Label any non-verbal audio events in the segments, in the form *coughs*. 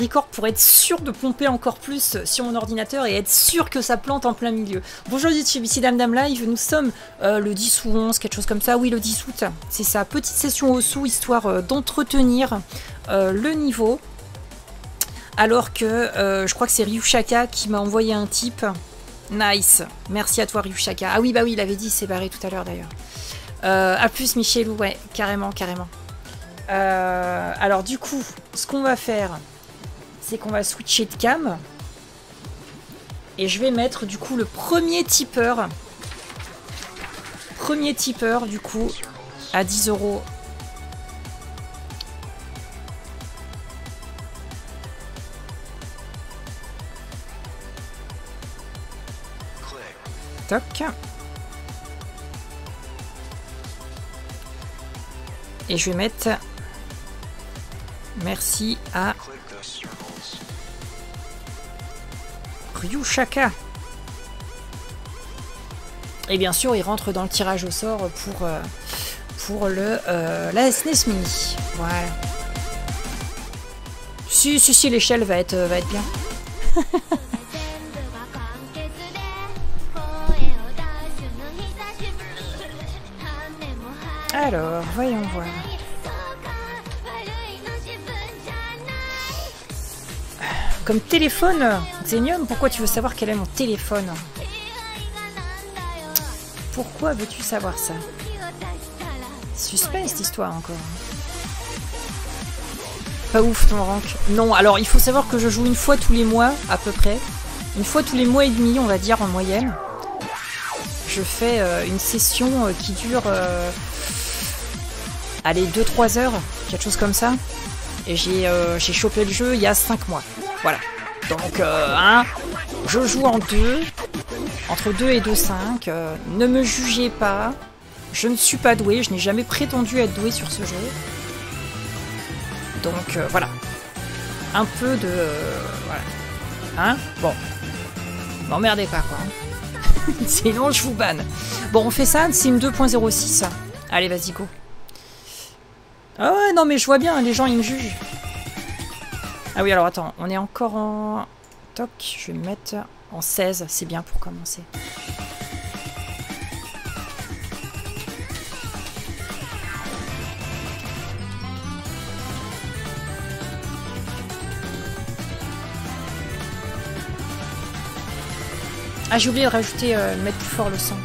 record pour être sûr de pomper encore plus sur mon ordinateur et être sûr que ça plante en plein milieu. Bonjour YouTube, ici Dame Dame Live, nous sommes euh, le 10 ou 11, quelque chose comme ça, oui le 10 août, c'est ça, petite session au sous, histoire euh, d'entretenir euh, le niveau. Alors que je crois que c'est Ryushaka qui m'a envoyé un type. Nice, merci à toi Ryushaka. Ah oui bah oui, il avait dit c'est barré tout à l'heure d'ailleurs. A plus Michelou, ouais, carrément, carrément. alors du coup, ce qu'on va faire, c'est qu'on va switcher de cam. Et je vais mettre du coup le premier tipeur. Premier tipeur du coup à 10 euros. Toc. Et je vais mettre merci à Ryushaka. Et bien sûr, il rentre dans le tirage au sort pour, euh, pour le, euh, la SNES Mini. Voilà. Si, si, si, l'échelle va être, va être bien. *laughs* Alors, voyons voir. Comme téléphone Xenium, pourquoi tu veux savoir quel est mon téléphone Pourquoi veux-tu savoir ça Suspect cette histoire encore. Pas ouf ton rank. Non, alors il faut savoir que je joue une fois tous les mois à peu près. Une fois tous les mois et demi on va dire en moyenne. Je fais euh, une session euh, qui dure... Euh, allez, 2-3 heures, quelque chose comme ça. Et j'ai chopé le jeu il y a 5 mois. Voilà. Donc, euh, je joue en 2, entre 2 et 2,5. Euh, ne me jugez pas. Je ne suis pas doué, je n'ai jamais prétendu être doué sur ce jeu. Donc, euh, voilà. Un peu de... voilà. Hein? Bon. M'emmerdez pas, quoi. Hein. *laughs* Sinon, je vous banne. Bon, on fait ça, Sim 2.06. Allez, vas-y, go. Ah ouais, non, mais je vois bien, les gens, ils me jugent. Ah oui, alors attends, on est encore en... Toc, je vais me mettre en 16, c'est bien pour commencer. Ah, j'ai oublié de rajouter, euh, mettre plus fort le son.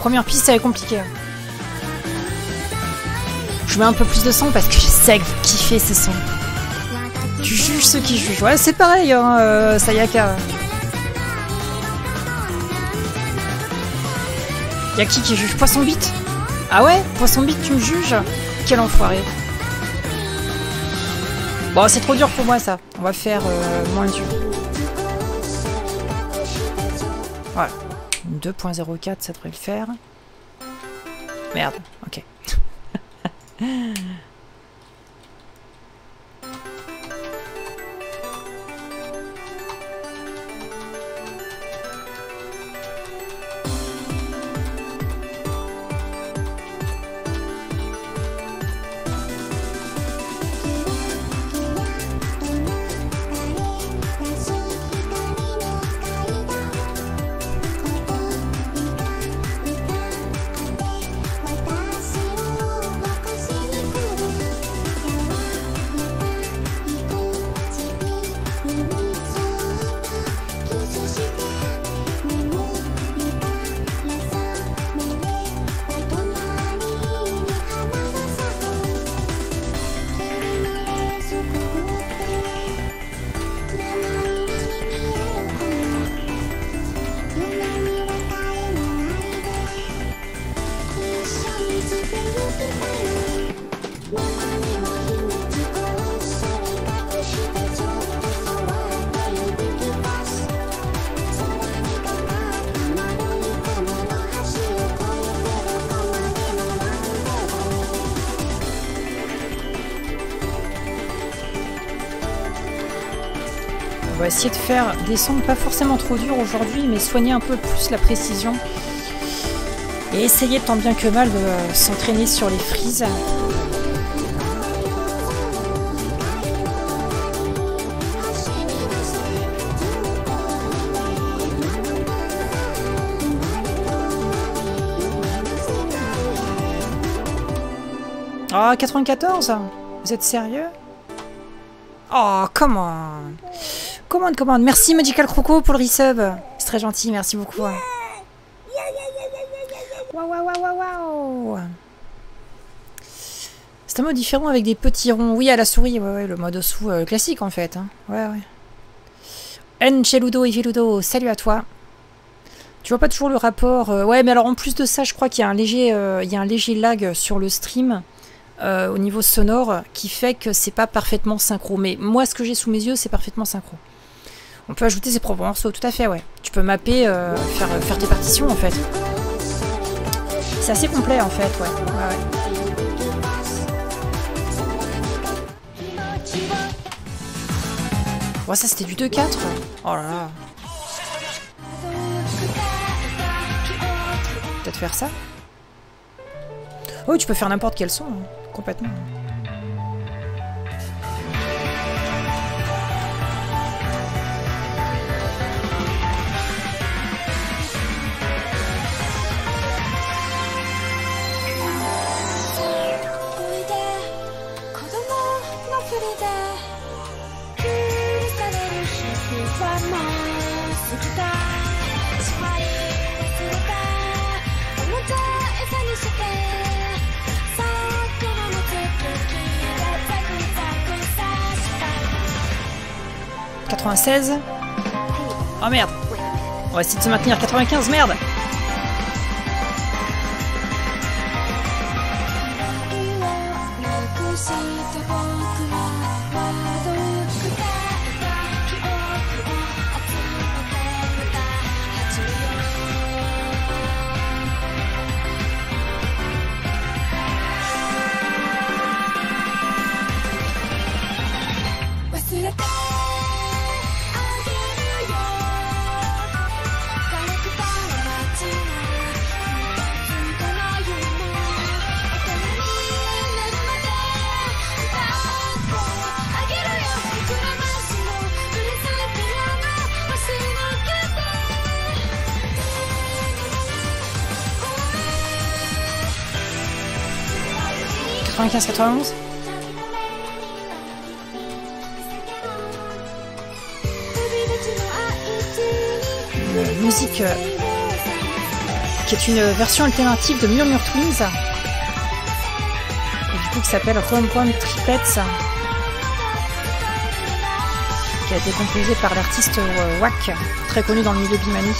Première piste, elle est compliquée. Je mets un peu plus de son parce que je sais kiffer ces sons. Tu juges ceux qui jugent. Ouais, c'est pareil, hein, euh, Sayaka. Y'a qui qui juge Poisson Bite? Ah ouais Poisson Bite, tu me juges? Quel enfoiré. Bon, c'est trop dur pour moi ça. On va faire euh, moins dur. 2.04, ça devrait le faire. Merde, ok. *laughs* de faire des sons pas forcément trop durs aujourd'hui, mais soigner un peu plus la précision. Et essayer tant bien que mal de s'entraîner sur les frises. Oh, 94 Vous êtes sérieux? Oh, comment Commande, commande. Merci Magical Croco pour le resub. C'est très gentil, merci beaucoup. C'est un mode différent avec des petits ronds. Oui, à la souris, le mode sous euh, classique en fait. Hein. Ouais, ouais. Encheludo et Veludo, salut à toi. Tu vois pas toujours le rapport. euh, ouais, mais alors en plus de ça, je crois qu'il y a un léger, euh, y a un léger lag sur le stream. au niveau sonore qui fait que c'est pas parfaitement synchro. Mais moi, ce que j'ai sous mes yeux, c'est parfaitement synchro. On peut ajouter ses propres morceaux, tout à fait, ouais. Tu peux mapper, euh, faire, faire tes partitions en fait. C'est assez complet en fait, ouais. ouais, ouais. Ouais, ça c'était du 2-4. Oh là là. Peut-être faire ça Oh, tu peux faire n'importe quel son, hein, complètement. « 96. Oh merde On va essayer de se maintenir. 95, merde « 95-91 Une musique euh, qui est une version alternative de Murmure Twins. Et du coup qui s'appelle Rum Rum Triplets qui a été composé par l'artiste euh, Wack très connu dans le milieu Bimani.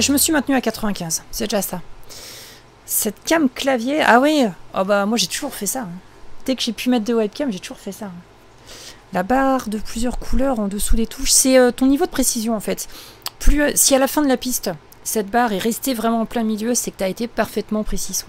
Je me suis maintenu à 95, c'est déjà ça. Cette cam clavier, ah oui, oh bah moi j'ai toujours fait ça. hein. Dès que j'ai pu mettre de webcam, j'ai toujours fait ça. hein. La barre de plusieurs couleurs en dessous des touches, c'est euh, ton niveau de précision en fait. Plus, euh, si à la fin de la piste, cette barre est restée vraiment en plein milieu, c'est que tu été parfaitement précis.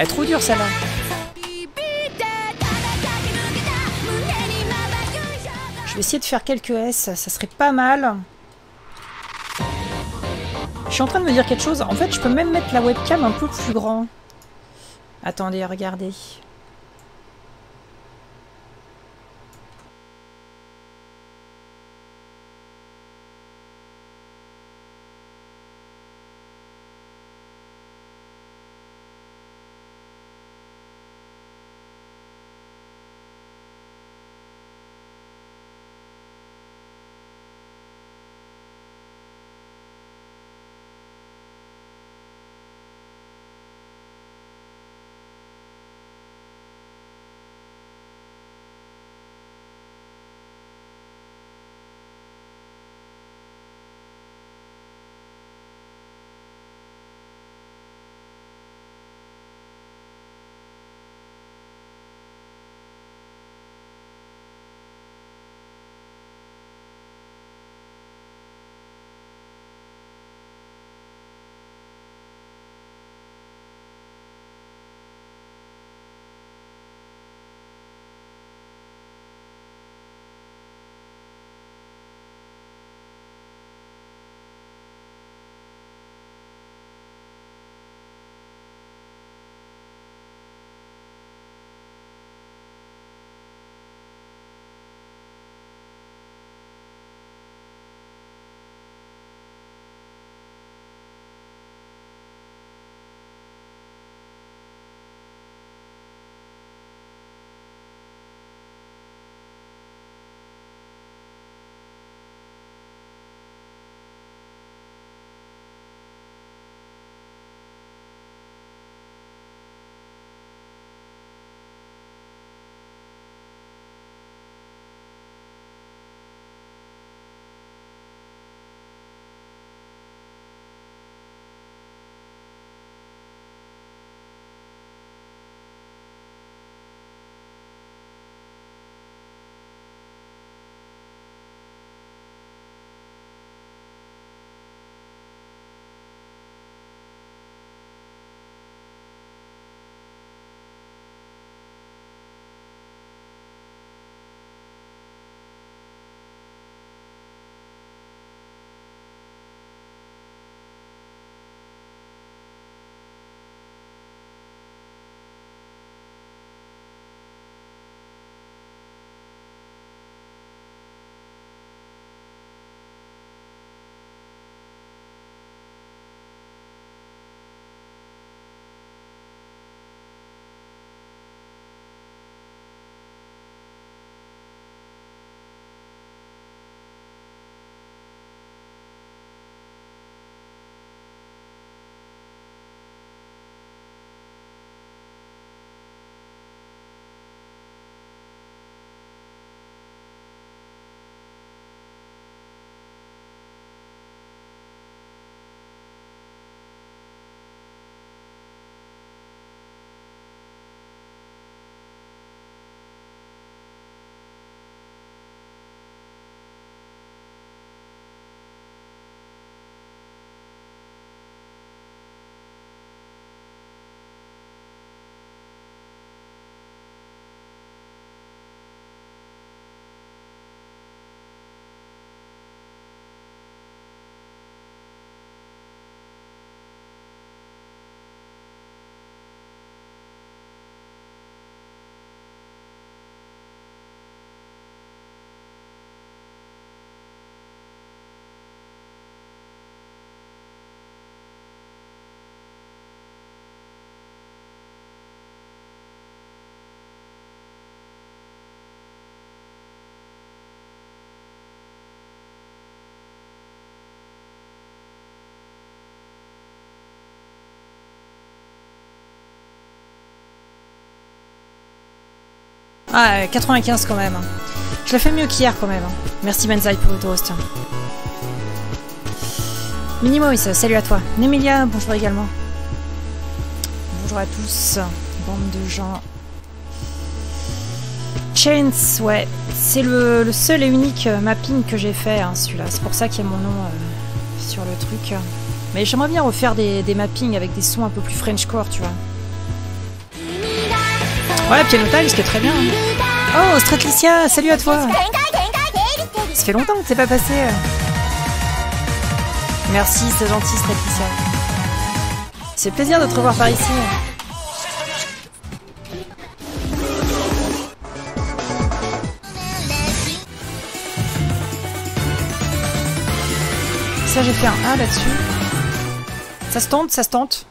Elle est trop dure celle-là. Je vais essayer de faire quelques S, ça serait pas mal. Je suis en train de me dire quelque chose. En fait, je peux même mettre la webcam un peu plus grand. Attendez, regardez. Ah, 95 quand même. Je l'ai fait mieux qu'hier quand même. Merci Benzaï pour le toast. Minimois, salut à toi. Nemilia, bonjour également. Bonjour à tous. Bande de gens. Chains, ouais. C'est le, seul et unique euh, mapping que j'ai fait, hein, celui-là. C'est pour ça qu'il y a mon nom euh, sur le truc. Mais j'aimerais bien refaire des, mappings avec des sons un peu plus Frenchcore, tu vois. Ouais, Piano Time, est très bien. Oh, Stratlicia, salut à toi Ça fait longtemps que t'es pas passé. Merci, c'est gentil, Stratlicia. C'est plaisir de te revoir par ici. Ça, j'ai fait un A là-dessus. Ça se tente, ça se tente.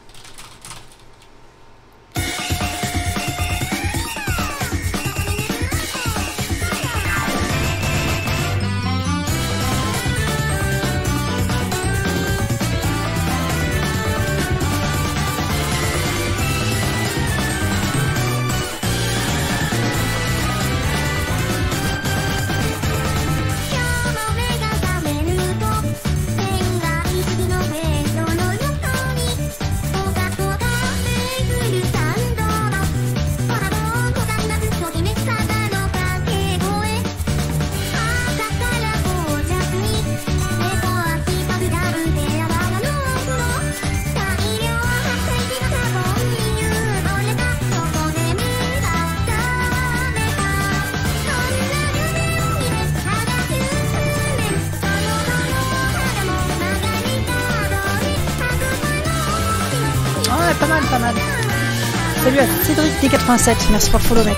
Merci pour le follow mec.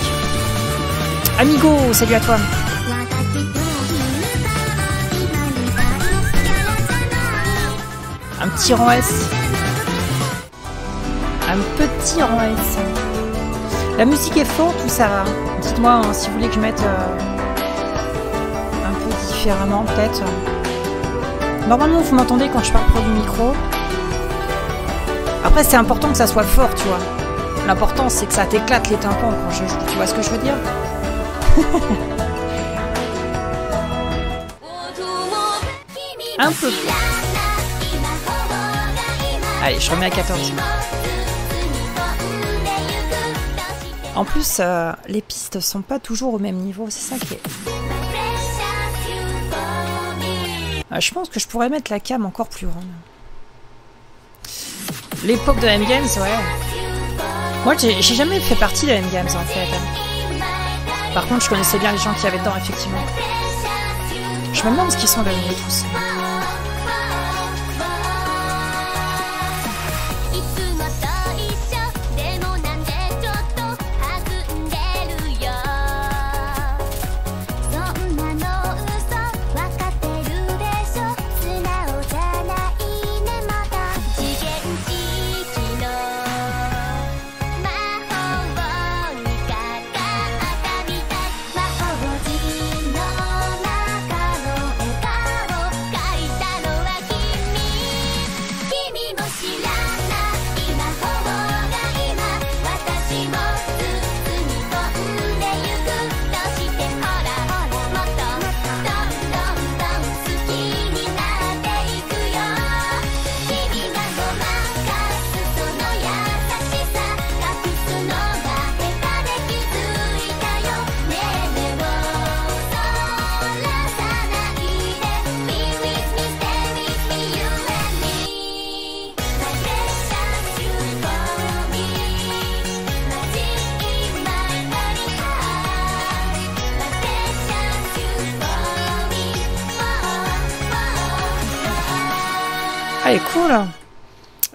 Amigo, salut à toi. Un petit rang S. Un petit rang S. La musique est forte ou ça va Dites-moi hein, si vous voulez que je mette euh, un peu différemment peut-être. Normalement vous m'entendez quand je parle près du micro. Après c'est important que ça soit fort, tu vois. L'important, c'est que ça t'éclate les tympans quand je joue. Tu vois ce que je veux dire *laughs* Un peu. Allez, je remets à 14. En plus, euh, les pistes sont pas toujours au même niveau, c'est ça qui est... Euh, je pense que je pourrais mettre la cam encore plus grande. L'époque de M-Games, ouais. Moi, j'ai jamais fait partie de M-Games en fait. Par contre, je connaissais bien les gens qui avaient dedans, effectivement. Je me demande ce qu'ils sont devenus tous.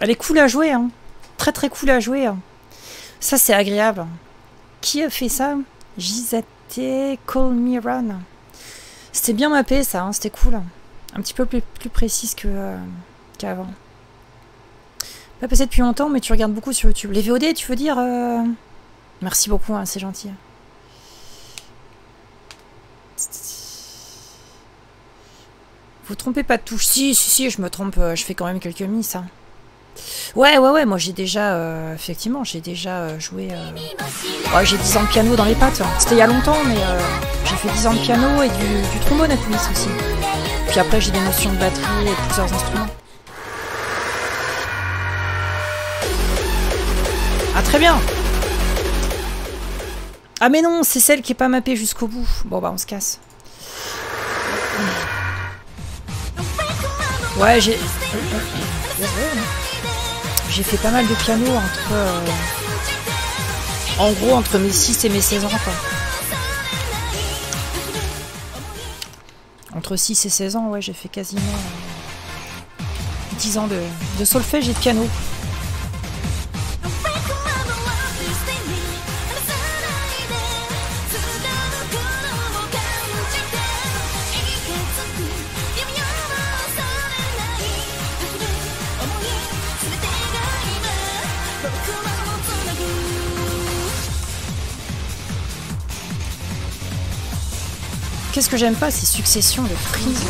Elle cool à jouer, hein. Très très cool à jouer. Hein. Ça c'est agréable. Qui a fait ça? Jizate Call Me Run. C'était bien mappé ça, hein. c'était cool. Un petit peu plus, plus précise que euh, qu'avant. Pas passé depuis longtemps, mais tu regardes beaucoup sur YouTube. Les VOD, tu veux dire euh, Merci beaucoup, hein, c'est gentil. Vous trompez pas de touche. Si, si, si, je me trompe. Euh, je fais quand même quelques miss. Hein. Ouais, ouais, ouais, moi j'ai déjà, euh, effectivement, j'ai déjà euh, joué. Euh... Ouais, j'ai 10 ans de piano dans les pattes. C'était il y a longtemps, mais euh, j'ai fait 10 ans de piano et du, trombone à coulisses aussi. Puis après, j'ai des notions de batterie et plusieurs instruments. Ah, très bien Ah, mais non, c'est celle qui est pas mappée jusqu'au bout. Bon, bah, on se casse. Ouais, j'ai... J'ai fait pas mal de piano entre... Euh... En gros, entre mes 6 et mes 16 ans. Entre 6 et 16 ans, ouais, j'ai fait quasiment... Euh... 10 ans de, de solfège et de piano. Qu'est-ce que j'aime pas Ces successions de frises.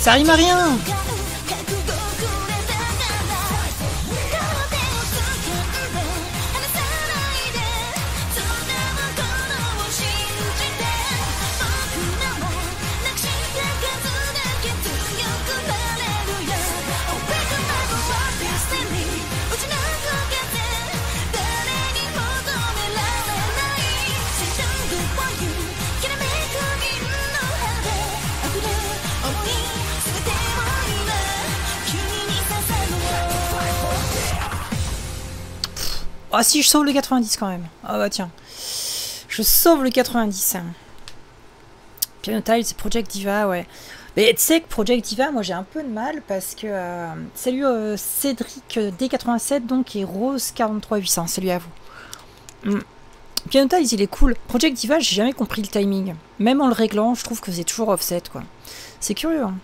Ça rime à rien Ah si, je sauve le 90 quand même. Ah bah tiens. Je sauve le 90. Piano Tile, c'est Project Diva, ouais. Mais tu sais que Project Diva, moi j'ai un peu de mal parce que... Euh, salut euh, Cédric D87 donc et Rose 43800, salut à vous. Mm. Piano Tiles, il est cool. Project Diva, j'ai jamais compris le timing. Même en le réglant, je trouve que c'est toujours offset quoi. C'est curieux. Hein.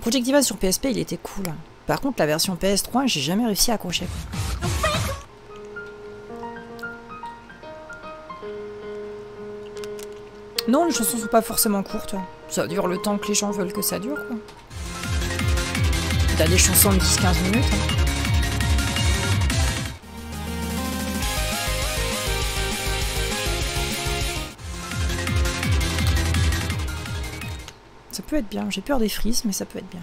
Project Diva sur PSP, il était cool. Par contre, la version PS3, j'ai jamais réussi à accrocher. Quoi. Non, les chansons sont pas forcément courtes. Ça dure le temps que les gens veulent que ça dure, quoi. T'as des chansons de 10-15 minutes. Hein. Ça peut être bien. J'ai peur des frises, mais ça peut être bien.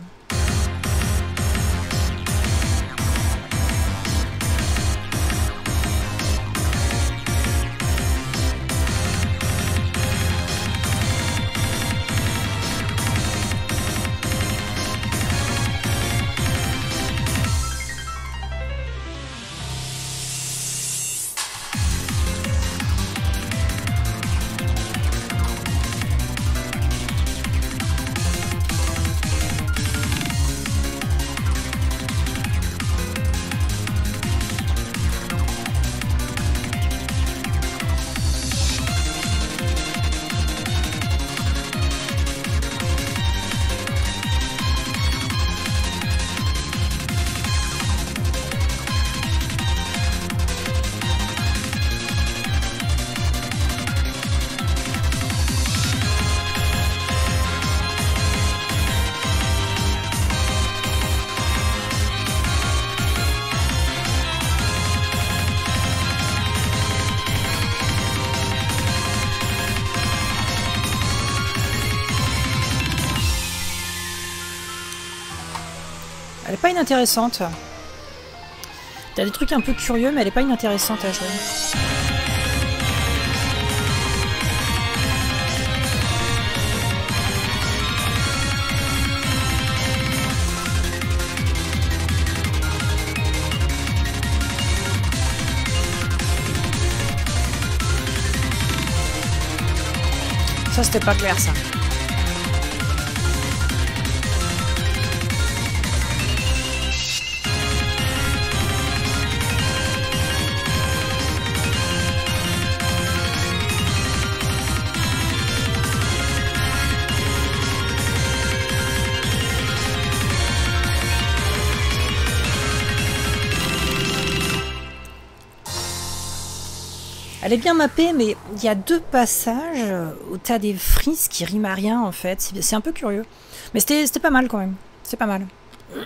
Inintéressante. T'as des trucs un peu curieux, mais elle est pas inintéressante à jouer. Ça, c'était pas clair, ça. Elle est bien mappée, mais il y a deux passages où t'as des frises qui riment à rien en fait. C'est un peu curieux. Mais c'était pas mal quand même. C'est pas mal. *clears throat*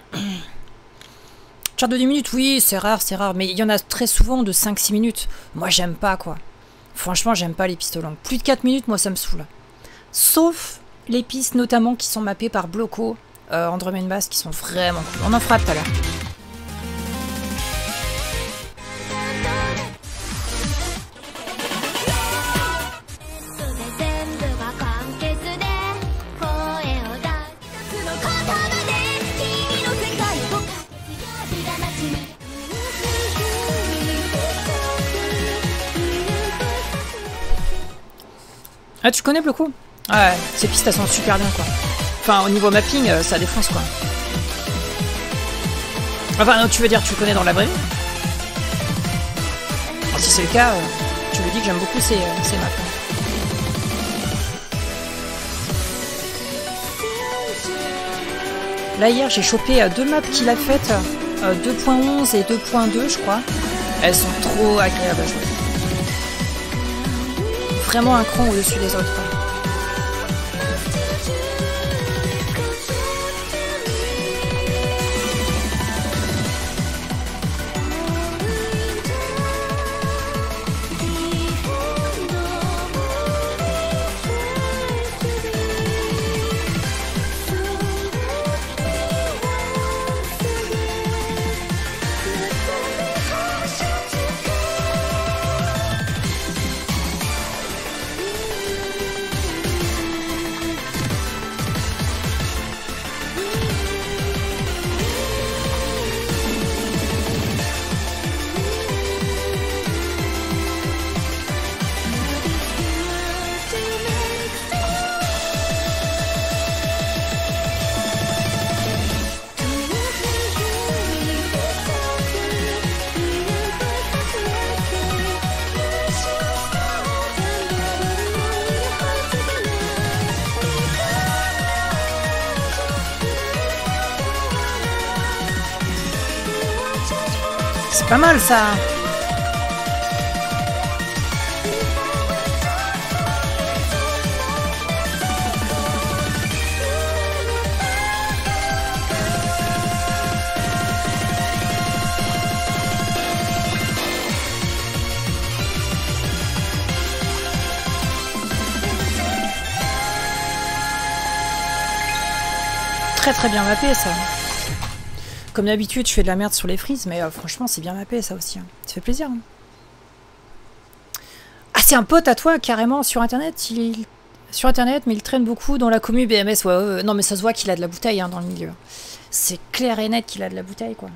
Chart de 10 minutes, oui, c'est rare, c'est rare. Mais il y en a très souvent de 5-6 minutes. Moi, j'aime pas, quoi. Franchement, j'aime pas les pistes longues. Plus de 4 minutes, moi, ça me saoule. Sauf les pistes, notamment, qui sont mappées par Bloco euh, en drum and bass, qui sont vraiment cool. On en fera tout à l'heure. Ah, tu connais Bloco? Ouais, ces pistes elles sont super bien quoi. Enfin, au niveau mapping, euh, ça défonce quoi. Enfin, non, tu veux dire, tu le connais dans la vraie vie? Si c'est le cas, euh, tu lui dis que j'aime beaucoup ces, euh, ces maps. Là, hier, j'ai chopé deux maps qu'il a faites, 2.11 et 2.2, je crois. Elles sont trop agréables à jouer vraiment un cran au-dessus des autres. Pas mal ça Très très bien mappé ça. Comme d'habitude, je fais de la merde sur les frises, mais euh, franchement, c'est bien mappé ça aussi. Hein. Ça fait plaisir. Hein. Ah, c'est un pote à toi, carrément, sur Internet il... Sur Internet, mais il traîne beaucoup dans la commune BMS. Ouais, non, mais ça se voit qu'il a de la bouteille hein, dans le milieu. C'est clair et net qu'il a de la bouteille, quoi.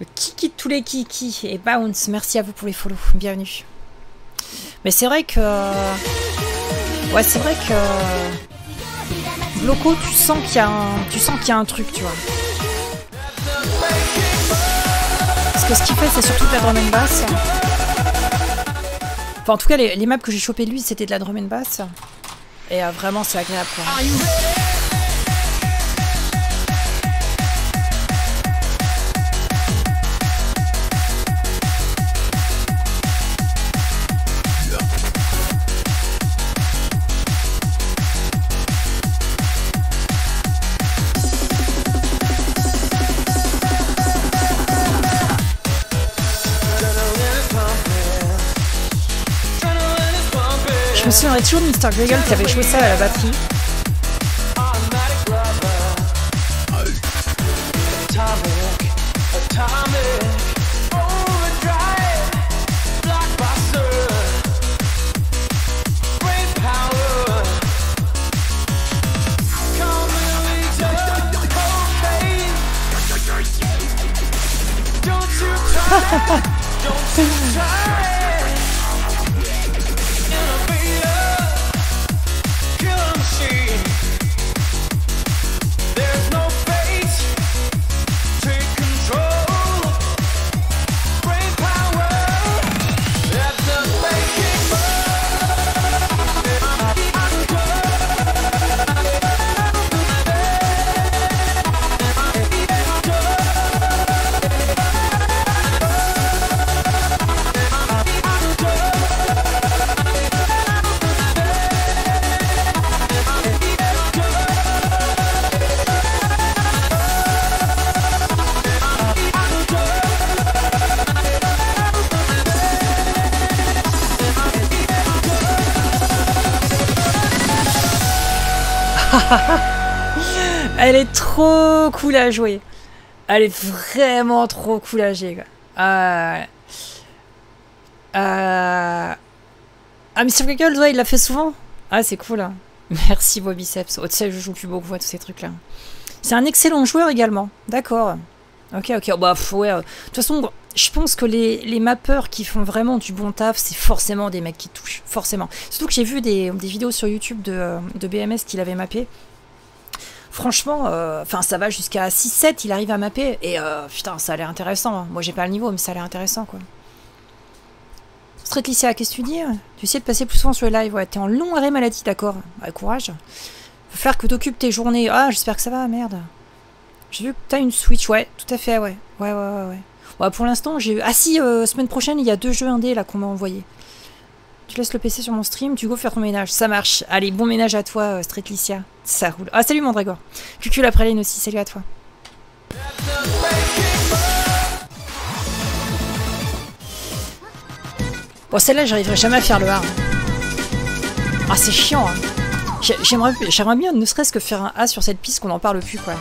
Le kiki de tous les kiki. Et Bounce, merci à vous pour les follow. Bienvenue. Mais c'est vrai que... Ouais, c'est vrai que... Loco, tu sens qu'il y un... Tu sens qu'il y a un truc, tu vois. Parce que ce qu'il fait, c'est surtout de la drum and bass. Enfin, en tout cas, les, maps que j'ai chopé lui, c'était de la drum and bass. Et euh, vraiment, c'est agréable. Quoi. Souviendrai toujours de Mr. Gregor qui avait joué ça à la batterie. Cool à jouer. Elle est vraiment trop cool à jouer. Quoi. Euh... Euh... Ah, Mr. Ouais, il l'a fait souvent. Ah, c'est cool. Hein. *laughs* Merci, Bobiceps. Oh, tu sais, je joue plus beaucoup à tous ces trucs-là. C'est un excellent joueur également. D'accord. Ok, ok. Bah, ouais. Euh, de toute façon, je pense que les, les qui font vraiment du bon taf, c'est forcément des mecs qui touchent. Forcément. Surtout que j'ai vu des, des, vidéos sur YouTube de, euh, de BMS qu'il avait mappé. Franchement, euh, enfin, ça va jusqu'à 6-7, il arrive à mapper. Et putain, ça a l'air intéressant. Moi, j'ai pas le niveau, mais ça a l'air intéressant, quoi. Street qu'est-ce que tu dis Tu essaies de passer plus souvent sur les lives. Ouais, t'es en long arrêt maladie, d'accord. Bah, courage. Faut faire que t'occupes tes journées. Ah, j'espère que ça va, merde. J'ai vu que t'as une Switch, ouais, tout à fait, ouais. Ouais, ouais, ouais, ouais. ouais pour l'instant, j'ai... Ah si, euh, semaine prochaine, il y a deux jeux indés, là, qu'on m'a envoyés. Tu laisses le PC sur mon stream, tu go faire ton ménage. Ça marche. Allez, bon ménage à toi, euh, Street Ça roule. Ah, salut, Mandragore. Cucul après Lane aussi, salut à toi. Bon, celle-là, j'arriverai jamais à faire le A. Ah, c'est chiant. Hein. J'aimerais bien ne serait-ce que faire un A sur cette piste qu'on n'en parle plus, quoi.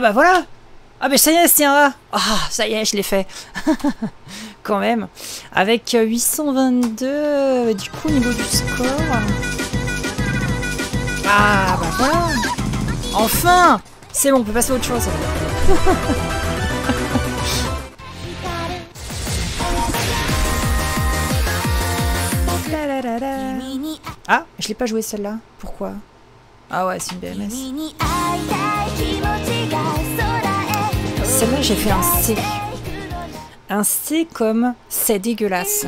Ah bah voilà Ah bah ça y est, c'est un Ah, ça y est, je l'ai fait *laughs* Quand même. Avec 822, euh, du coup, au niveau du score... Ah bah voilà Enfin C'est bon, on peut passer à autre chose. *laughs* ah, je l'ai pas joué celle-là. Pourquoi? Ah ouais, c'est une BMS. J'ai fait un C. Un C comme c'est dégueulasse.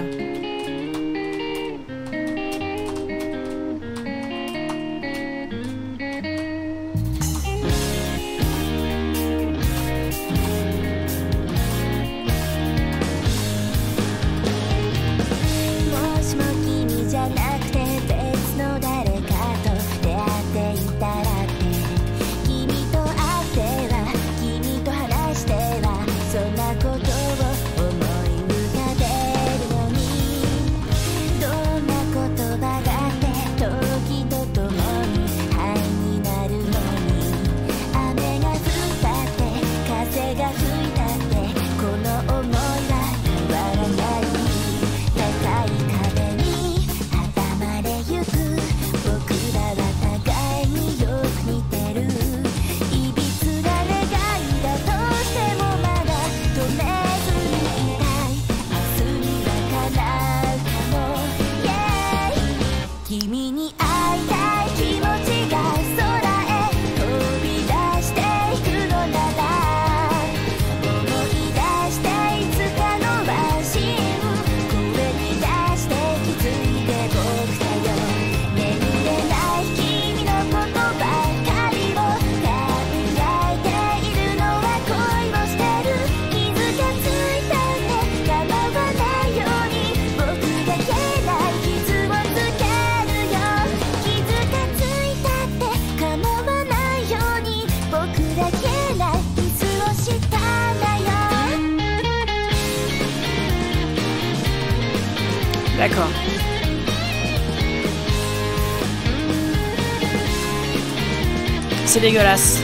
Dégueulasse.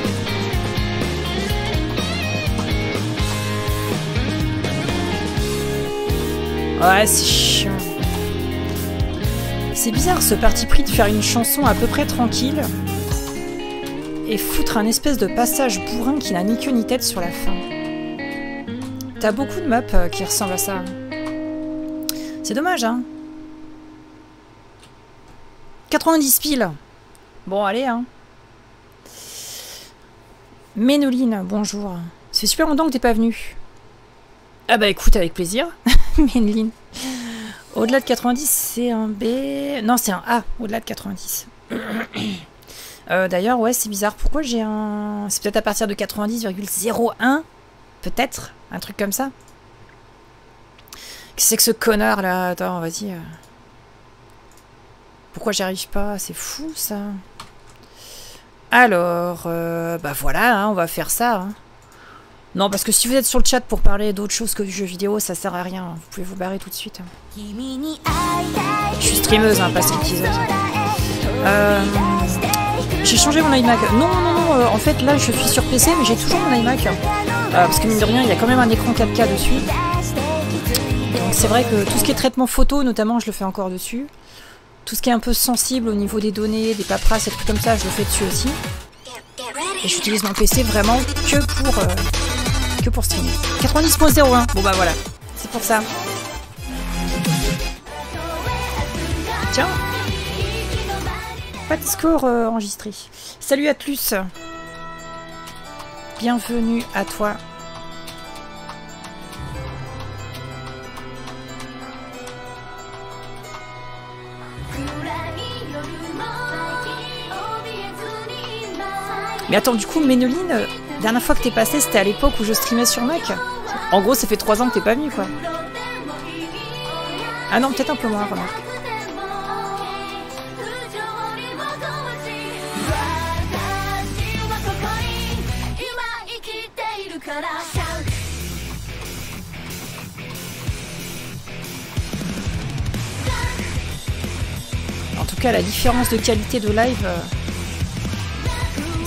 Ouais, c'est chiant. C'est bizarre ce parti pris de faire une chanson à peu près tranquille et foutre un espèce de passage bourrin qui n'a ni queue ni tête sur la fin. T'as beaucoup de maps euh, qui ressemblent à ça. C'est dommage, hein 90 piles Bon, allez, hein Ménoline, bonjour. Ça fait super longtemps que t'es pas venu. Ah bah écoute, avec plaisir. *laughs* Ménoline. Au-delà de 90, c'est un B... Non, c'est un A, au-delà de 90. *coughs* Euh, d'ailleurs, ouais, c'est bizarre. Pourquoi j'ai un... C'est peut-être à partir de 90,01 Peut-être Un truc comme ça Qu'est-ce que c'est que ce connard, là? Attends, vas-y. Euh. Pourquoi j'y arrive pas? C'est fou, ça. Alors, euh, bah voilà, hein, on va faire ça. Hein. Non, parce que si vous êtes sur le chat pour parler d'autre chose que du jeu vidéo, ça sert à rien. Vous pouvez vous barrer tout de suite. Je suis streameuse, hein, pas stripteaseuse. J'ai changé mon iMac. Non, non, non, euh, en fait, là, je suis sur PC, mais j'ai toujours mon iMac. Euh, parce que, mine de rien, il y a quand même un écran 4K dessus. Donc, c'est vrai que tout ce qui est traitement photo, notamment, je le fais encore dessus. Tout ce qui est un peu sensible au niveau des données, des paperasses et trucs comme ça, je le fais dessus aussi. Et j'utilise mon PC vraiment que pour, euh, que pour streamer. 90.01, bon bah voilà, c'est pour ça. Tiens Pas de score euh, enregistré. Salut Atlus Bienvenue à toi. Mais attends, du coup, Ménoline, euh, dernière fois que t'es passé, c'était à l'époque où je streamais sur Mac. En gros, ça fait 3 ans que t'es pas venu, quoi. Ah non, peut-être un peu moins, remarque. En tout cas, la différence de qualité de live... Euh,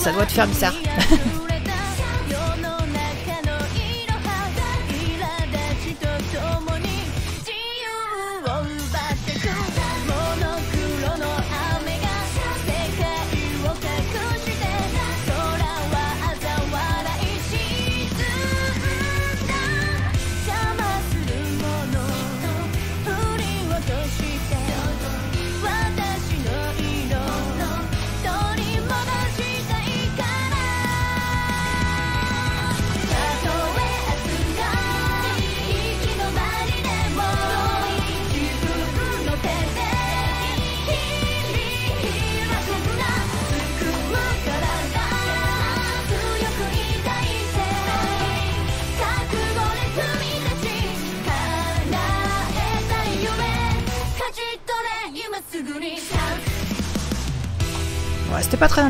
ça doit te faire bizarre. *laughs*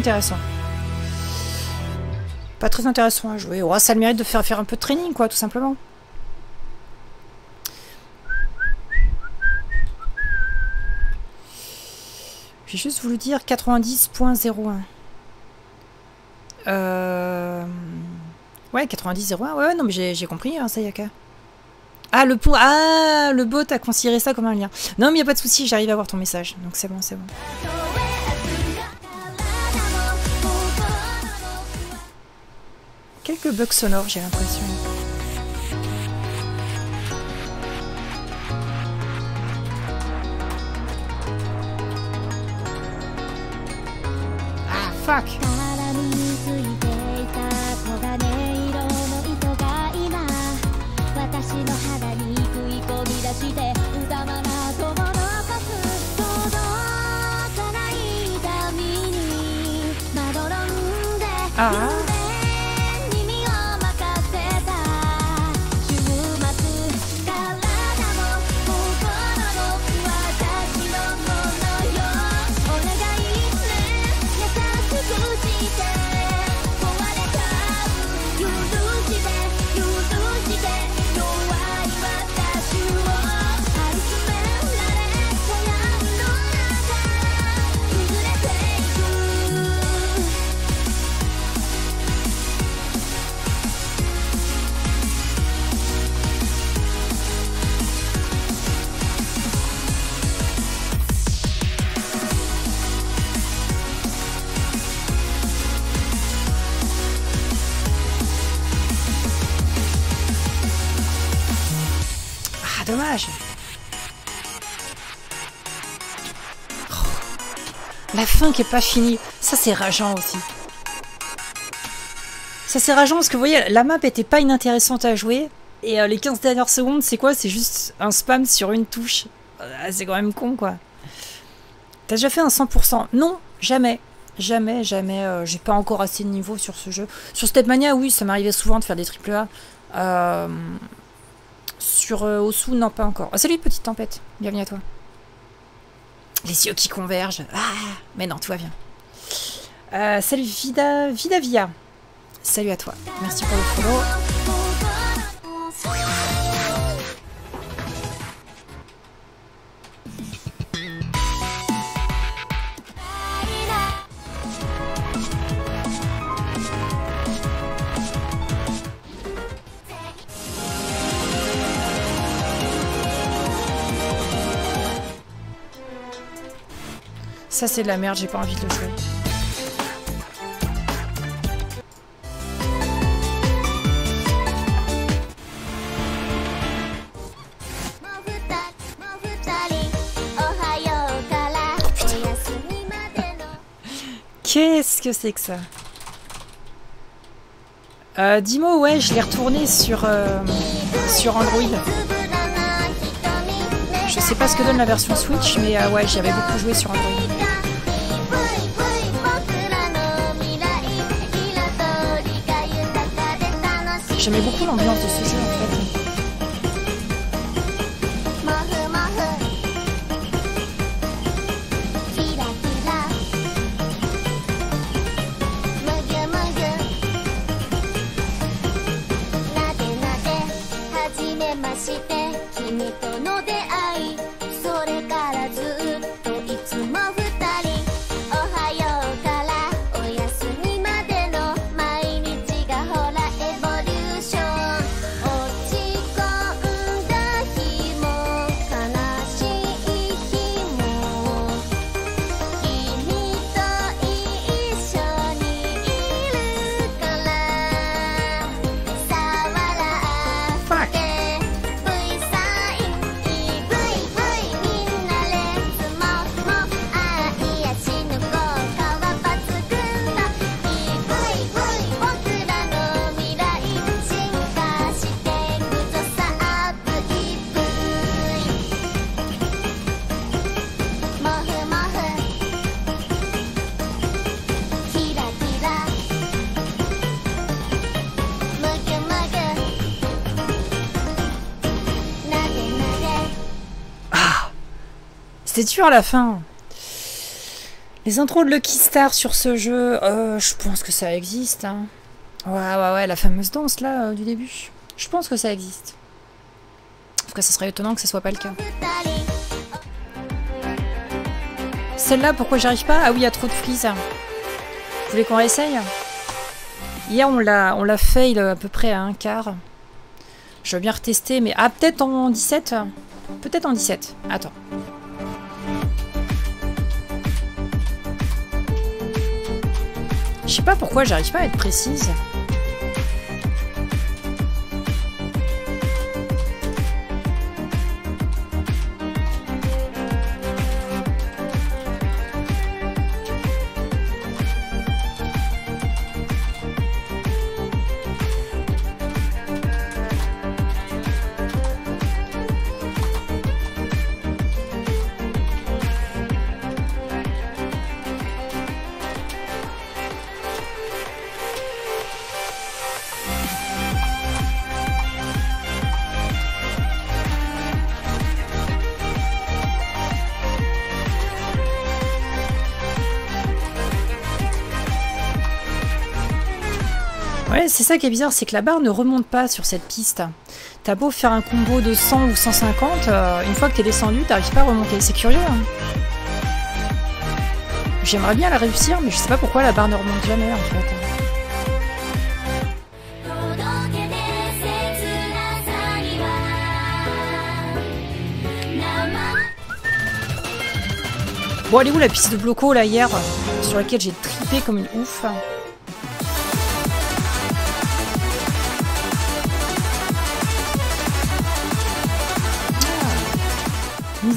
intéressant. Pas très intéressant à jouer. Oh, ça le mérite de faire, faire un peu de training, quoi, tout simplement. J'ai juste voulu dire 90.01. Euh... Ouais, 90.01. Ouais, non, mais j'ai compris, hein, Sayaka. Ah, le pont. Ah, le bot a considéré ça comme un lien. Non, mais il a pas de souci, j'arrive à voir ton message. Donc c'est bon, c'est bon. Quelques bugs sonores, j'ai l'impression. Ah, fuck! Ah. Qui est pas finie, ça c'est rageant aussi. Ça c'est rageant parce que vous voyez, la map était pas inintéressante à jouer. Et euh, les 15 dernières secondes, c'est quoi? C'est juste un spam sur une touche. Ah, c'est quand même con quoi. T'as déjà fait un 100% Non, jamais. Jamais, jamais. euh, J'ai pas encore assez de niveau sur ce jeu. Sur Stepmania, oui, ça m'arrivait souvent de faire des triple A. Euh, sur euh, Osu, non, pas encore. Ah, salut, petite tempête. Bienvenue à toi. Les yeux qui convergent. Ah, mais non, tout va bien. Euh, salut, Vida, Vida Via. Salut à toi. Merci pour le follow. Ça, c'est de la merde, j'ai pas envie de le jouer. *laughs* Qu'est-ce que c'est que ça euh, Dimo, ouais, je l'ai retourné sur, euh, sur Android. Je sais pas ce que donne la version Switch, mais euh, ouais, j'y avais beaucoup joué sur Android. J'aimais beaucoup l'ambiance de ce jeu Dur à la fin. Les intros de Lucky Star sur ce jeu, euh, je pense que ça existe. hein. Ouais, ouais, ouais, la fameuse danse là euh, du début. Je pense que ça existe. En tout cas, ça serait étonnant que ce soit pas le cas. Celle-là, pourquoi j'arrive pas? Ah oui, il y a trop de freeze. Vous voulez qu'on réessaye? Hier, on l'a, on l'a fail à peu près à un quart. Je veux bien retester, mais ah, peut-être en 17 Peut-être en 17. Attends. Sais pas pourquoi j'arrive pas à être précise. C'est ça qui est bizarre, c'est que la barre ne remonte pas sur cette piste. T'as beau faire un combo de 100 ou 150, euh, une fois que t'es descendu, t'arrives pas à remonter. C'est curieux. Hein J'aimerais bien la réussir, mais je sais pas pourquoi la barre ne remonte jamais en fait. Bon, elle est où la piste de bloco là hier Sur laquelle j'ai tripé comme une ouf?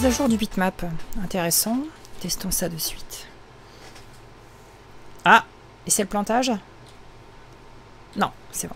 Mise jour du bitmap. Intéressant. Testons ça de suite. Ah Et c'est le plantage? Non, c'est bon.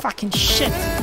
Fucking shit.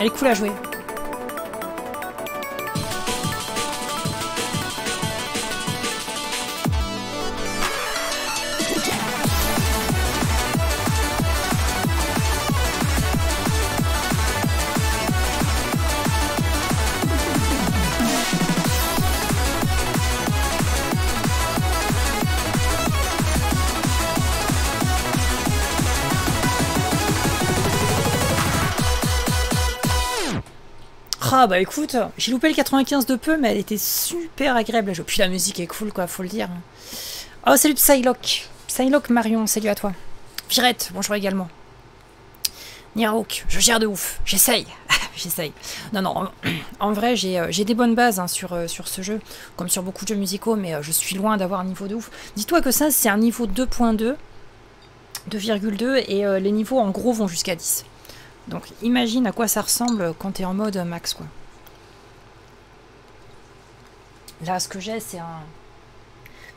Elle est cool à jouer. Ah bah écoute, j'ai loupé le 95 de peu, mais elle était super agréable à jouer. Puis la musique est cool, quoi, faut le dire. Oh, salut Psylocke. Psylocke Marion, salut à toi. Virette, bonjour également. Nirauk, je gère de ouf. J'essaye. *laughs* J'essaye. Non, non, en, vrai, j'ai euh, j'ai des bonnes bases hein, sur, euh, sur ce jeu, comme sur beaucoup de jeux musicaux, mais euh, je suis loin d'avoir un niveau de ouf. Dis-toi que ça, c'est un niveau 2.2, 2,2, et les niveaux en gros vont jusqu'à 10. Donc imagine à quoi ça ressemble quand tu es en mode max quoi. Là ce que j'ai c'est un...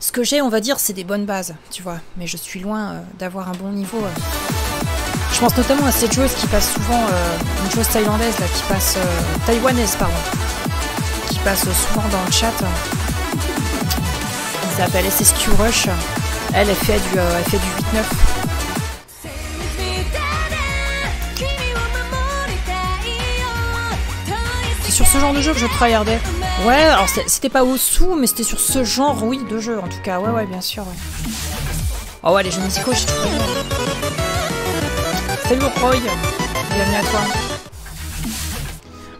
Ce que j'ai on va dire c'est des bonnes bases, tu vois. Mais je suis loin euh, d'avoir un bon niveau. euh. Je pense notamment à cette joueuse qui passe souvent, euh, une joueuse thaïlandaise là, qui passe... taïwanaise pardon. Qui passe souvent dans le chat. Elle s'appelle SSQ Rush. Elle, fait du, elle fait du 8-9. Sur ce genre de jeu que je tryhardais. Ouais, alors c'était pas au sous, mais c'était sur ce genre, oui, de jeu en tout cas. Ouais, ouais, bien sûr. Oh ouais, les jeux musicaux, j'ai trouvé. Salut Roy, bienvenue à toi.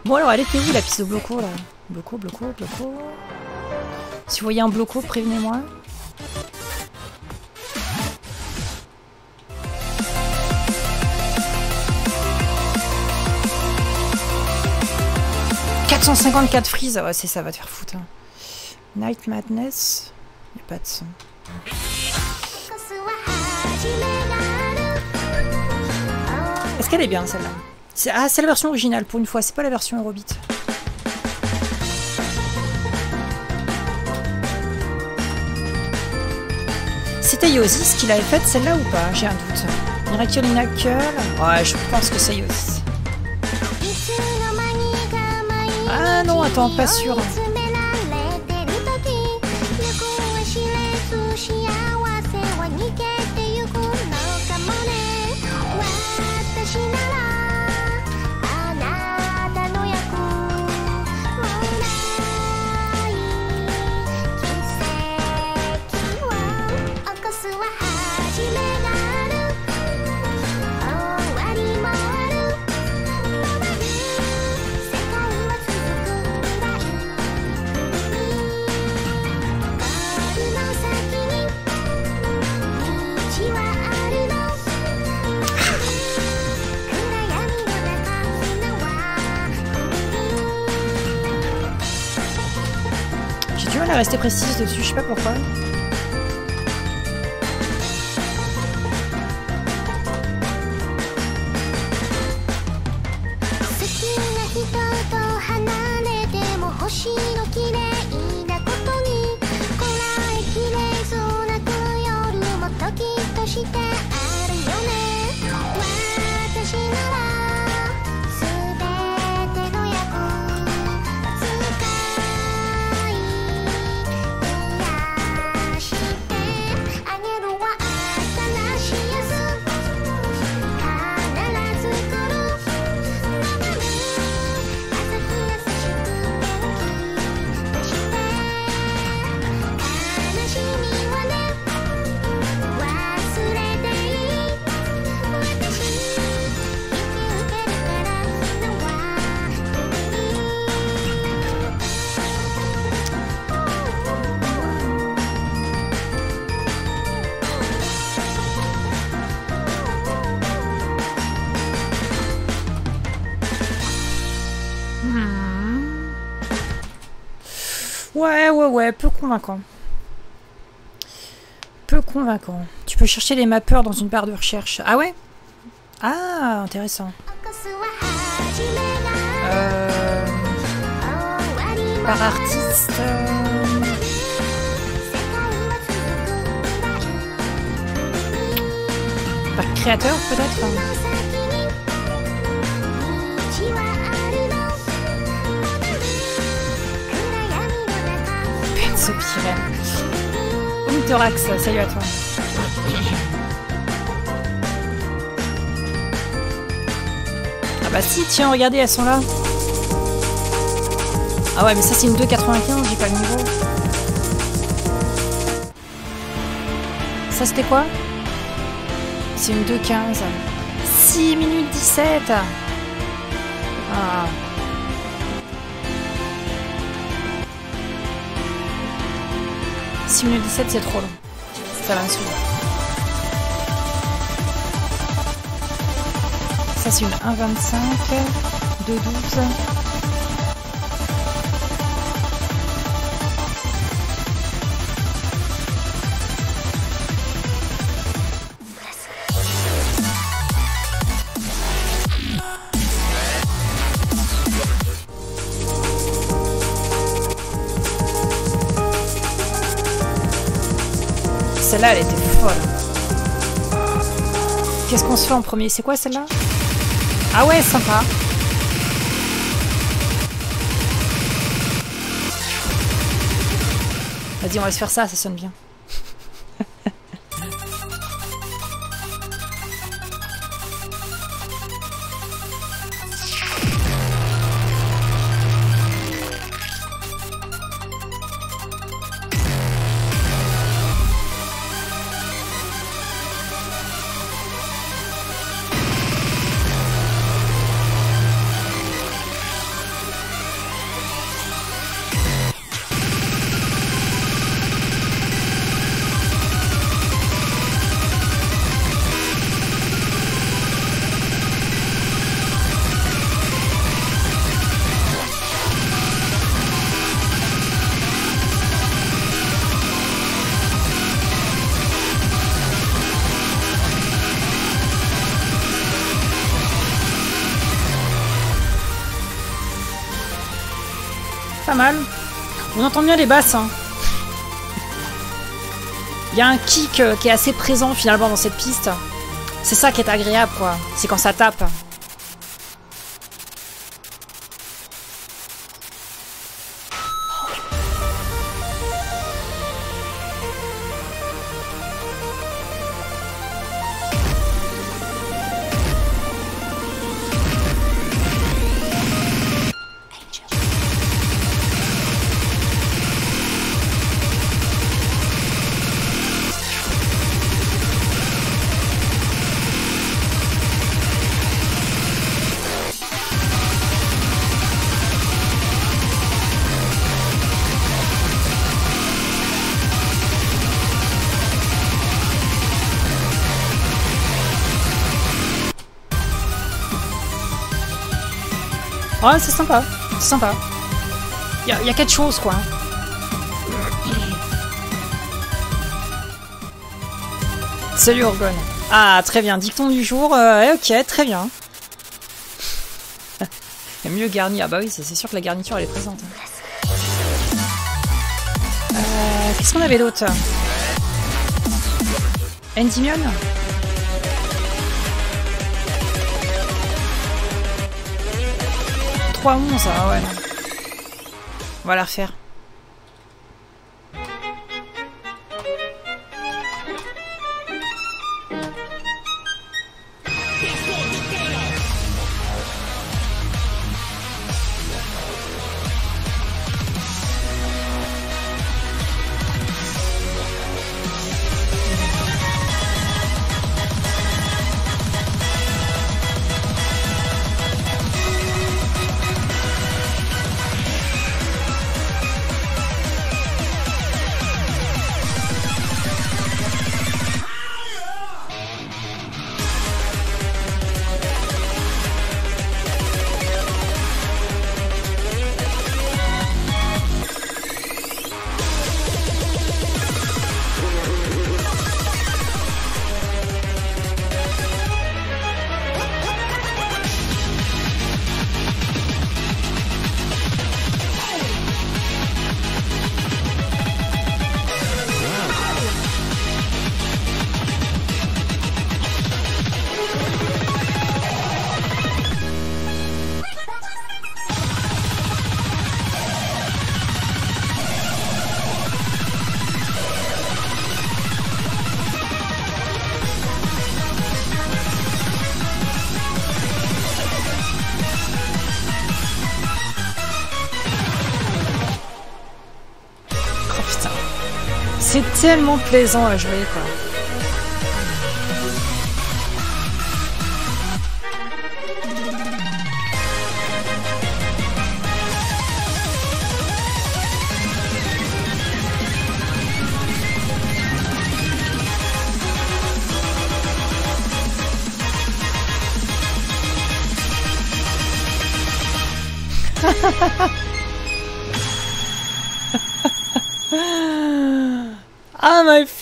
Bon alors, elle était où la piste de bloco là? Bloco, bloco, bloco. Si vous voyez un bloco, prévenez-moi. « 454 freeze, ouais, c'est ça, va te faire foutre. hein. Night Madness, y a pas de son. Est-ce qu'elle est bien celle-là? Ah, c'est la version originale pour une fois, c'est pas la version Eurobeat. C'était Yosis qui l'avait faite celle-là ou pas? J'ai un doute. Miracle in a Curl Ouais, je pense que c'est Yosis. Ah non, attends, pas sûr. À rester précise dessus, je sais pas pourquoi. Ouais, ouais, ouais, peu convaincant. Peu convaincant. Tu peux chercher les mappeurs dans une barre de recherche. Ah ouais? Ah, intéressant. Euh, par artiste. Par créateur peut-être Penso Pirem. Thorax, salut à toi. Ah bah si, tiens, regardez, elles sont là. Ah ouais, mais ça c'est une 2,95, j'ai pas le niveau. Ça c'était quoi? C'est une 2,15. 6 minutes 17 6 minutes 17 c'est trop long. Ça va. Ça c'est une 1,25, 2,12. Qu'on se fait en premier C'est quoi celle-là? Ah ouais, sympa. Vas-y, on va se faire ça, ça sonne bien. On entend bien les basses. Hein. Il y a un kick euh, qui est assez présent finalement dans cette piste. C'est ça qui est agréable quoi. C'est quand ça tape. Ouais, c'est sympa. C'est sympa. Il y, a quelque chose, quoi. Salut Orgone. Ah, très bien. Dicton du jour. Euh, ok, très bien. *laughs* Mieux garni. Ah bah oui, c'est sûr que la garniture, elle est présente. Hein. Euh, Qu'est-ce qu'on avait d'autre? Endymion? 3-11, ah ouais. On va la refaire. Tellement plaisant à jouer, quoi.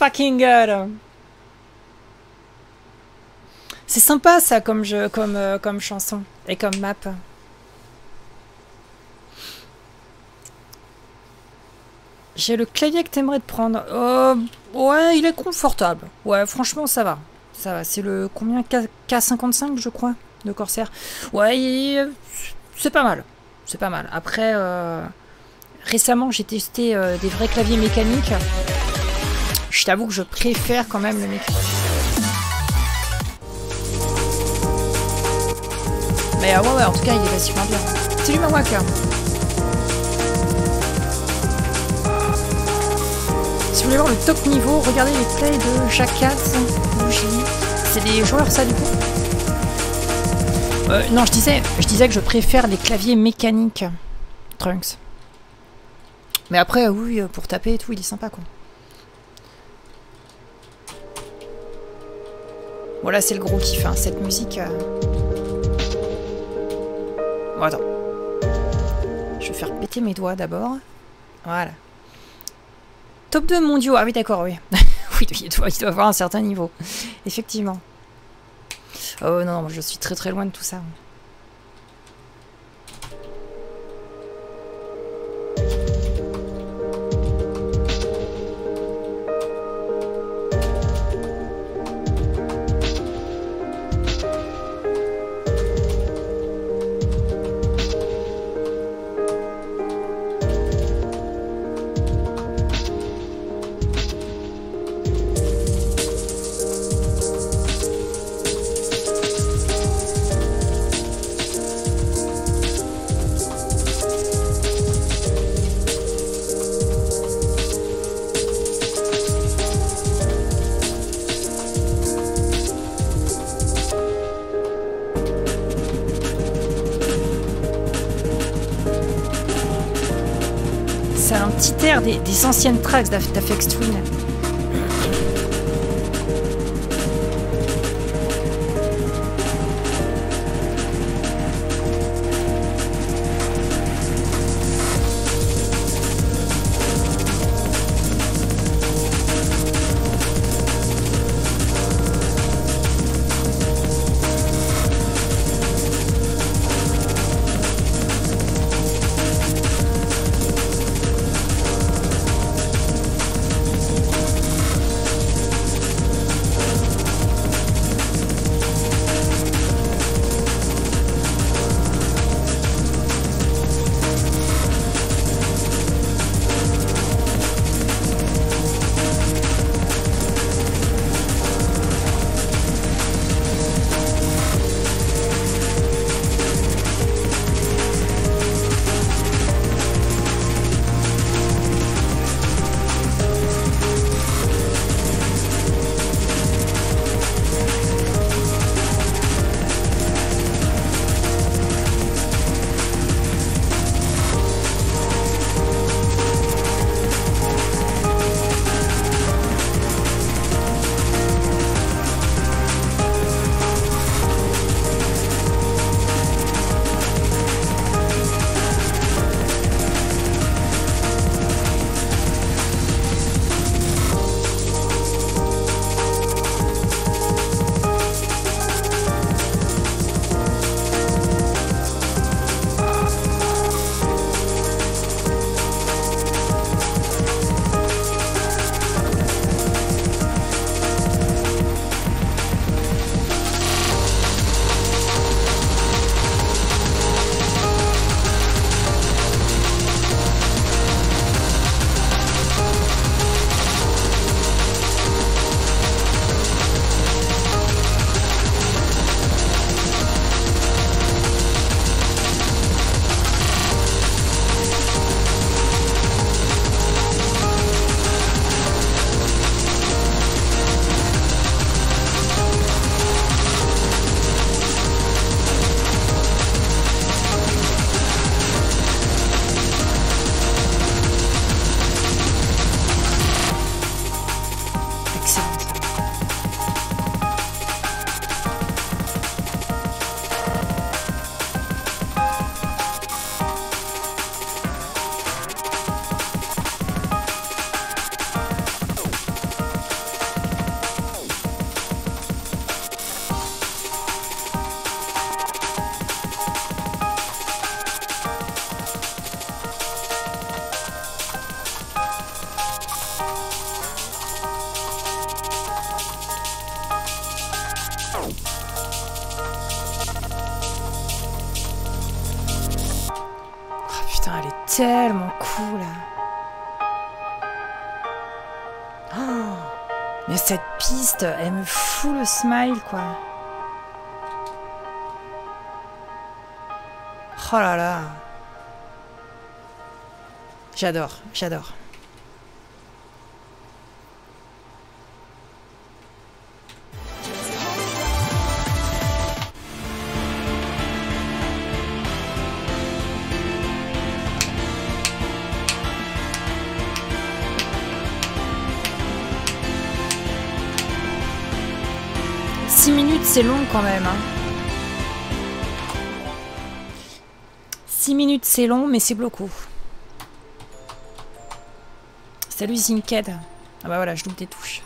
Fucking. C'est sympa ça comme jeu, comme, euh, comme chanson et comme map. J'ai le clavier que t'aimerais te prendre. Euh, ouais, il est confortable. Ouais, franchement, ça va. Ça va. C'est le combien? K 55 je crois, de Corsair. Ouais, c'est pas mal. C'est pas mal. Après, euh, récemment, j'ai testé euh, des vrais claviers mécaniques. Je t'avoue que je préfère quand même le mécanique. Mais euh, ouais, ouais, en tout cas, il est vachement bien. Salut Mawaka Si vous voulez voir le top niveau, regardez les plays de Jackass, C'est des joueurs ça du coup euh, Non, je disais, je disais que je préfère les claviers mécaniques. Trunks. Mais après, oui, pour taper et tout, il est sympa quoi. Voilà, c'est le gros kiff, hein, cette musique. Euh. Bon, attends. Je vais faire péter mes doigts d'abord. Voilà. Top 2 mondiaux. Ah oui, d'accord, oui. *laughs* oui, il doit, il avoir un certain niveau. Effectivement. Oh non, je suis très très loin de tout ça. Anciennes tracks d'Afex Twin. Putain, elle est tellement cool. Oh, mais cette piste, elle me fout le smile, quoi. Oh là là. J'adore, j'adore. C'est long quand même. Hein. 6 minutes, c'est long, mais c'est beaucoup. Salut Zinked. Ah bah voilà, je loupe des touches.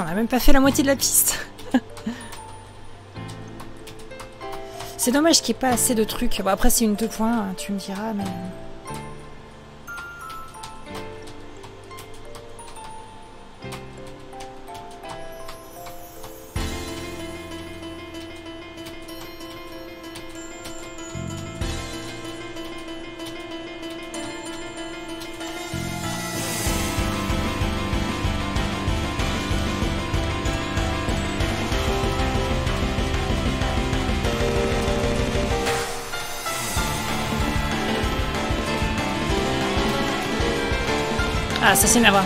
On a même pas fait la moitié de la piste. *laughs* c'est dommage qu'il n'y ait pas assez de trucs. Bon, après, c'est une deux points, hein, tu me diras, mais... asesinaba.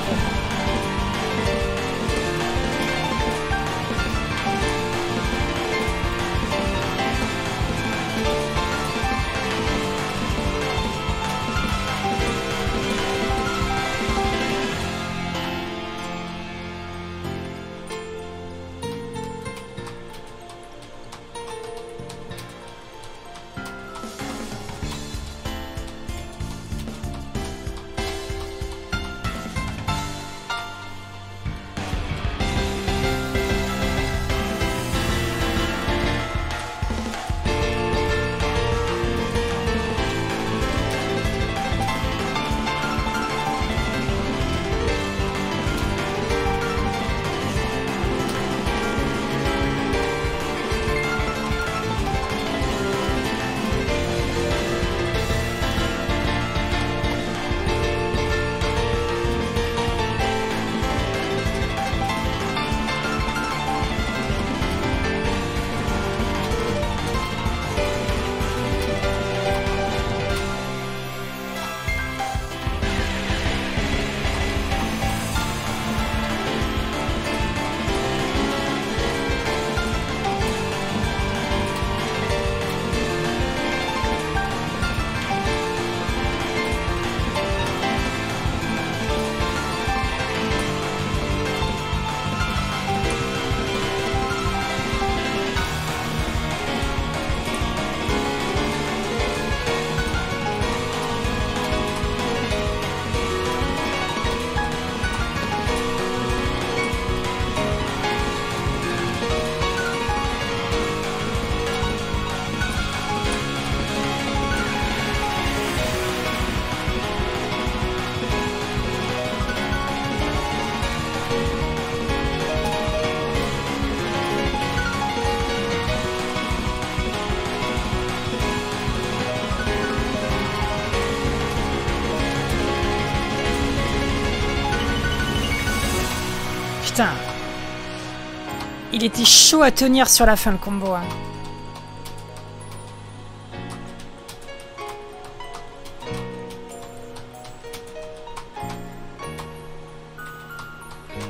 Il était chaud à tenir sur la fin le combo. Hein.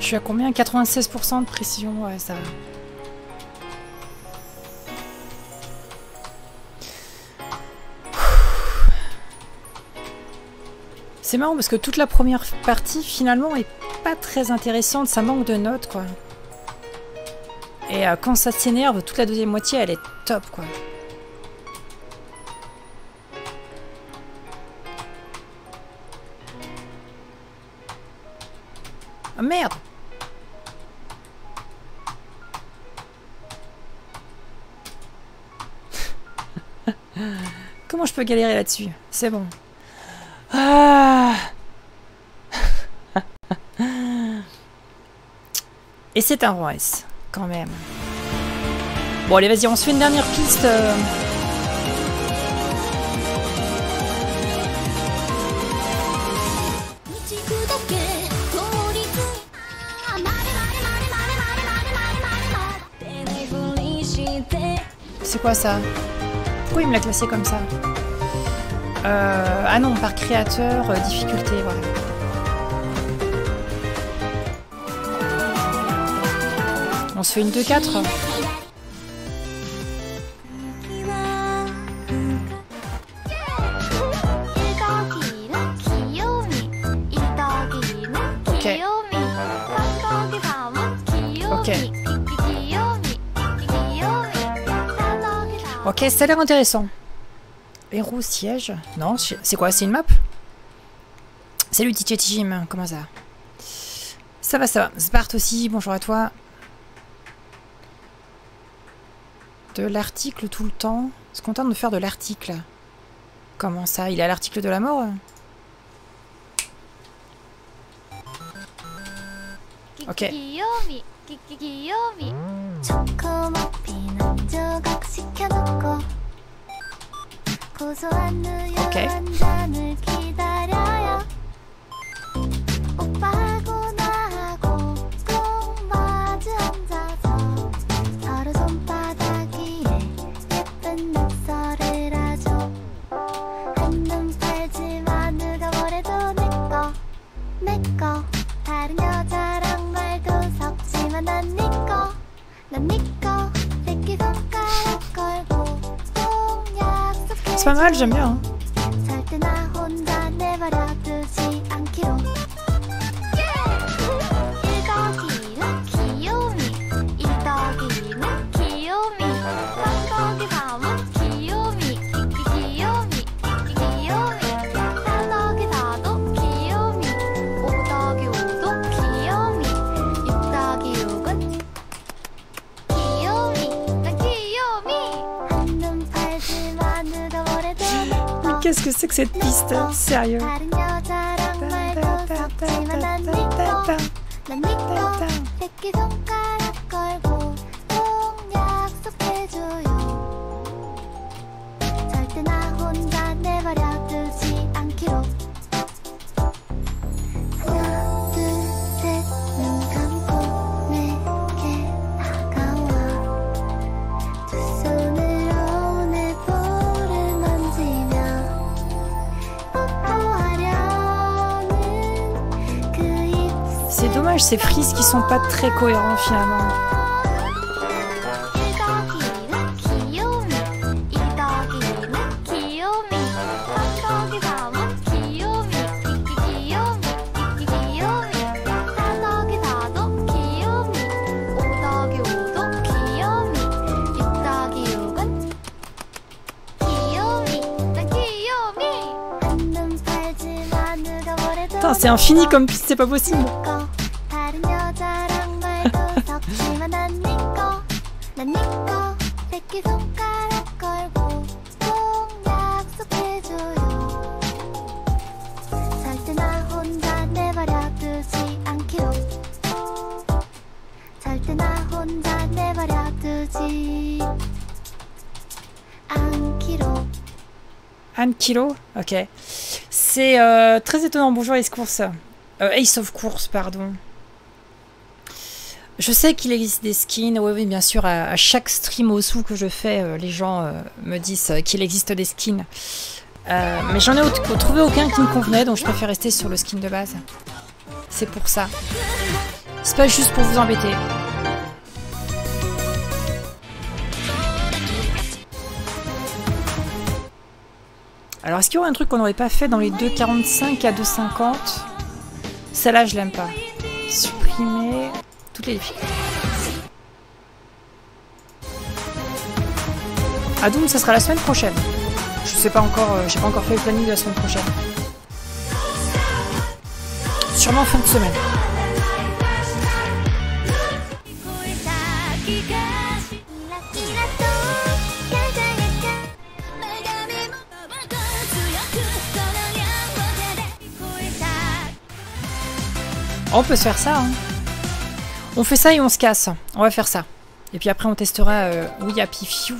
Je suis à combien? 96% de précision, ouais, ça C'est marrant parce que toute la première partie finalement est pas très intéressante, ça manque de notes quoi. Et euh, quand ça s'énerve, toute la deuxième moitié elle est top quoi. Ah merde *laughs* Comment je peux galérer là-dessus? C'est bon. Ah *laughs* Et c'est un roi S, quand même. Bon, allez, vas-y, on se fait une dernière piste. Euh. C'est quoi ça? Pourquoi il me l'a classé comme ça? Euh, ah non, par créateur, euh, difficulté, voilà. Se fait une 2-4 Ok. Ok, ça a l'air intéressant. Héros siège Non, c'est quoi C'est une map? Salut Jim, comment ça Ça va, ça va. Sparte aussi, bonjour à toi. De l'article tout le temps Se contente de faire de l'article? Comment ça? Il est à l'article de la mort? Ok. 고 C'est pas mal, j'aime bien. Hein. Qu'est-ce que c'est que cette piste Sérieux ces frises qui sont pas très cohérents finalement. c'est infini comme piste, c'est pas possible. Ok. C'est euh, très étonnant. Bonjour Ace Course. Euh, Ace of Course, pardon. Je sais qu'il existe des skins, oui, bien sûr, à, chaque stream au sous que je fais, euh, les gens me disent qu'il existe des skins. Mais j'en ai trouvé aucun qui me convenait, donc je préfère rester sur le skin de base. C'est pour ça. C'est pas juste pour vous embêter. Alors, est-ce qu'il y aurait un truc qu'on n'aurait pas fait dans les 2.45 à 2.50 Celle-là, je l'aime pas. Supprimer toutes les filles. Ah ça sera la semaine prochaine. Je sais pas encore, euh, j'ai pas encore fait le planning de la semaine prochaine. Sûrement fin de semaine. On peut se faire ça, hein. On fait ça et on se casse. On va faire ça. Et puis après on testera Oui Happy Few.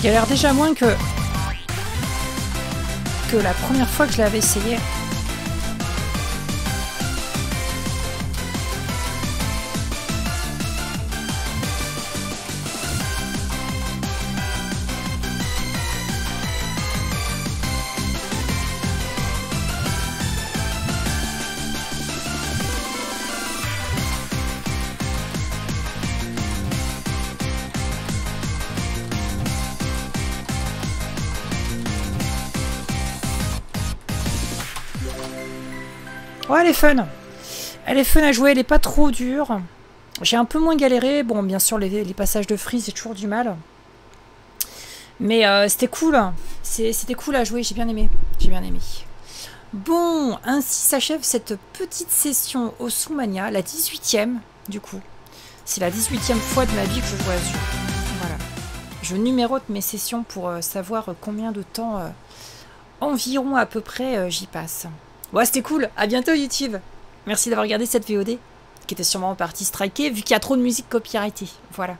Je galère déjà moins que que la première fois que je l'avais essayé. Est fun. Elle est fun à jouer, elle est pas trop dure. J'ai un peu moins galéré. Bon, bien sûr, les, passages de free, c'est toujours du mal. Mais euh, c'était cool. C'était cool à jouer, j'ai bien aimé. J'ai bien aimé. Bon, ainsi s'achève cette petite session au Soumania, la 18ème, du coup. C'est la 18ème fois de ma vie que je joue à Voilà. Je numérote mes sessions pour euh, savoir combien de temps euh, environ à peu près j'y passe. Ouais, c'était cool. À bientôt YouTube. Merci d'avoir regardé cette VOD, qui était sûrement en partie strikée, vu qu'il y a trop de musique copyrightée. Voilà.